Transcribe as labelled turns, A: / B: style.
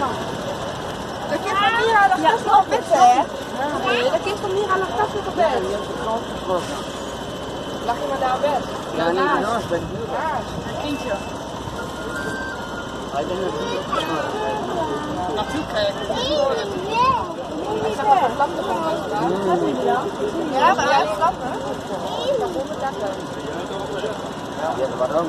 A: Dat kind van hier aan de nog op bed, hè? Nee, dat kind van Mira lag vast op bed. Lag je maar daar op bed?
B: Ja, nee,
A: naast.
B: Ben ik
A: ja, een kindje.
B: Ik denk dat niet.
A: Natuurlijk krijg ik Ik ja, maar, dat de gewoon Ja, maar ja, klappen. Dat is
B: Ja, waarom?